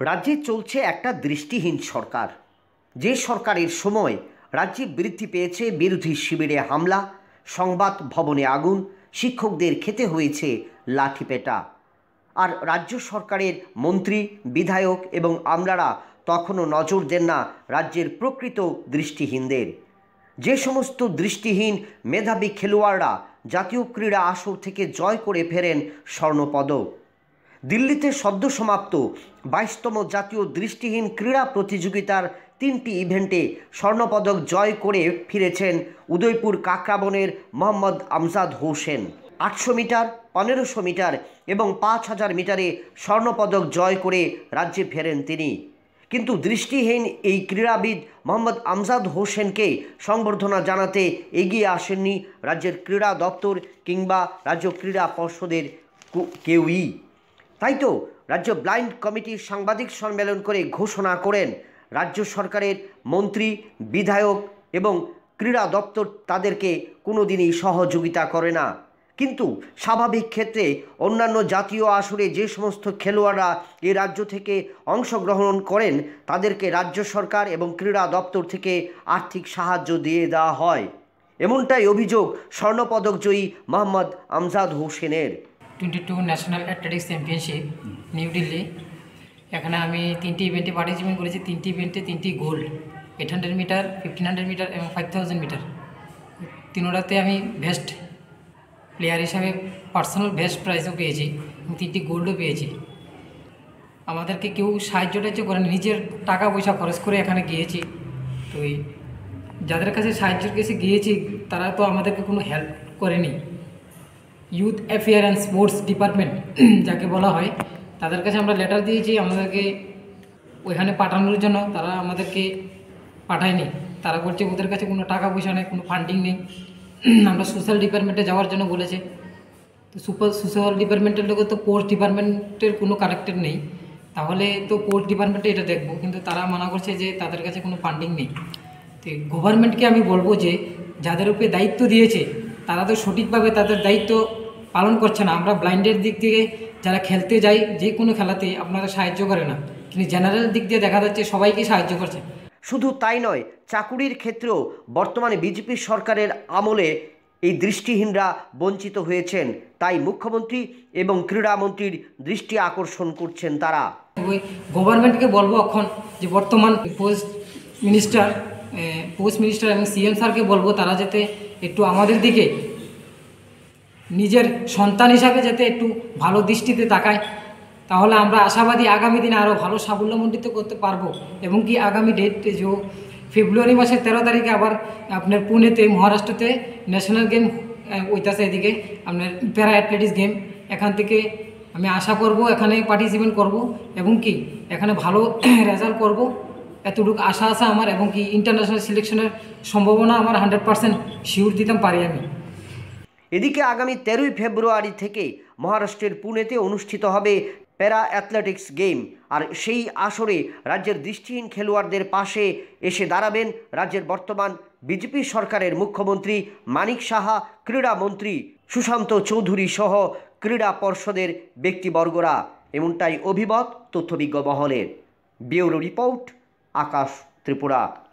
রাজ্যে চলছে একটা দৃষ্টিহীন সরকার। যে সরকারের সময় রাজ্যে বৃদ্ধি পেয়েছে বিরোধী শিবিরে হামলা, সংবাদ ভবনে আগুন, শিক্ষকদের খেতে হয়েছে লাঠিপেটা আর রাজ্য সরকারের মন্ত্রী, বিধায়ক এবং আমলারা তখনও নজর দেন না রাজ্যের প্রকৃত দৃষ্টিহীনদের। যে সমস্ত দৃষ্টিহীন মেধাবী খেলোয়াড়রা জাতীয় ক্রীড়া আসর থেকে জয় করে ফেরেন স্বর্ণপদক। দিল্লিতে সদ্য সমাপ্ত বাইশতম জাতীয় দৃষ্টিহীন ক্রীড়া প্রতিযোগিতার তিনটি ইভেন্টে স্বর্ণপদক জয় করে ফিরেছেন উদয়পুর কাকরাবনের মোহাম্মদ আমজাদ হোসেন। আটশো মিটার, পনেরোশো মিটার এবং পাঁচ হাজার মিটারে স্বর্ণপদক জয় করে রাজ্যে ফেরেন তিনি। কিন্তু দৃষ্টিহীন এই ক্রীড়াবিদ মোহাম্মদ আমজাদ হোসেনকে সংবর্ধনা জানাতে এগিয়ে আসেননি রাজ্যের ক্রীড়া দপ্তর কিংবা রাজ্য ক্রীড়া পর্ষদের কেউই। তাই তো রাজ্য ব্লাইন্ড কমিটির সাংবাদিক সম্মেলন করে ঘোষণা করেন রাজ্য সরকারের মন্ত্রী, বিধায়ক এবং ক্রীড়া দপ্তর তাদেরকে কোনো দিনই সহযোগিতা করে না। কিন্তু স্বাভাবিক ক্ষেত্রে অন্যান্য জাতীয় আসরে যে সমস্ত খেলোয়াড়রা এ রাজ্য থেকে অংশগ্রহণ করেন, তাদেরকে রাজ্য সরকার এবং ক্রীড়া দপ্তর থেকে আর্থিক সাহায্য দিয়ে দেওয়া হয়। এমনটাই অভিযোগ স্বর্ণপদক জয়ী মোহাম্মদ আমজাদ হোসেনের। Twenty two national athletics championship New Delhi. এখানে আমি তিনটি ইভেন্টে পার্টিসিপেট করেছি তিনটি ইভেন্টে তিনটি gold eight hundred metre fifteen hundred metre এবং ফাইভ থাউজেন্ড মিটার তিনোটাতে আমি বেস্ট প্লেয়ার হিসাবে পার্সোনাল বেস্ট প্রাইজও পেয়েছি এবং তিনটি গোল্ডও পেয়েছি। আমাদেরকে কেউ সাহায্য টাহায্য করেন নিজের টাকা পয়সা খরচ করে এখানে গিয়েছি। তো যাদের কাছে সাহায্যের কাছে গিয়েছি তারা তো আমাদেরকে কোনো হেল্প করেনি। Youth affair and sports department যাকে বলা হয়, তাদের কাছে আমরা লেটার দিয়েছি, আমাদেরকে ওইখানে পাঠানোর জন্য, তারা আমাদেরকে পাঠায়নি। তারা বলছে, ওদের কাছে কোনো টাকা পয়সা নেই, কোনো ফান্ডিং নেই। আমরা সোশ্যাল ডিপার্টমেন্টে যাওয়ার জন্য বলেছে। তো সুপার সোশ্যাল ডিপার্টমেন্টের লোকে তো পোস্ট ডিপার্টমেন্টের কোনো কানেক্টেড নেই। তাহলে তো পোস্ট ডিপার্টমেন্টে এটা দেখব, কিন্তু তারা মানা করছে যে তাদের কাছে কোনো ফান্ডিং নেই। তো গভর্নমেন্টকে আমি বলব যে, যাদের উপরে দায়িত্ব দিয়েছে, তারা তো সঠিকভাবে তাদের দায়িত্ব পালন করছে না। আমরা ব্লাইন্ডের দিক থেকে যারা খেলতে যাই যে কোনো খেলাতে আপনারা সাহায্য করে না। কিন্তু জেনারেল দিক দিয়ে দেখা যাচ্ছে সবাইকে সাহায্য করছে। শুধু তাই নয় চাকুরির ক্ষেত্রেও বর্তমানে বিজেপি সরকারের আমলে এই দৃষ্টিহীনরা বঞ্চিত হয়েছেন। তাই মুখ্যমন্ত্রী এবং ক্রীড়ামন্ত্রীর দৃষ্টি আকর্ষণ করছেন তারা। গভর্নমেন্টকে বলব এখন যে বর্তমান পোস্ট মিনিস্টার পোস্ট মিনিস্টার এবং সিএম স্যারকে বলব তারা যাতে একটু আমাদের দিকে নিজের সন্তান হিসাবে যাতে একটু ভালো দৃষ্টিতে তাকায়, তাহলে আমরা আশাবাদী আগামী দিনে আরও ভালো সাফল্যমণ্ডিত করতে পারব। এবং কি আগামী ডেট যে ফেব্রুয়ারি মাসের তেরো তারিখে আবার আপনার পুনেতে, মহারাষ্ট্রতে ন্যাশনাল গেম ওইটাছে এদিকে আপনার প্যারা অ্যাথলেটিক্স গেম এখান থেকে আমি আশা করব এখানে পার্টিসিপেট করব এবং কি এখানে ভালো রেজাল্ট করব। এতটুকু আশা আছে আমার এবং কি ইন্টারন্যাশনাল সিলেকশনের সম্ভাবনা আমার হান্ড্রেড পার্সেন্ট শিওর দিতাম পারি আমি। এদিকে আগামী তেরোই ফেব্রুয়ারি থেকে মহারাষ্ট্রের পুনেতে অনুষ্ঠিত হবে প্যারা অ্যাথলেটিক্স গেম। আর সেই আসরে রাজ্যের দৃষ্টিহীন খেলোয়াড়দের পাশে এসে দাঁড়াবেন রাজ্যের বর্তমান বিজেপি সরকারের মুখ্যমন্ত্রী মানিক সাহা ক্রীড়ামন্ত্রী সুশান্ত চৌধুরী সহ ক্রীড়া পর্ষদের ব্যক্তিবর্গরা। এমনটাই অভিমত তথ্যবিজ্ঞ মহলের। Bureau report, Akash Tripura.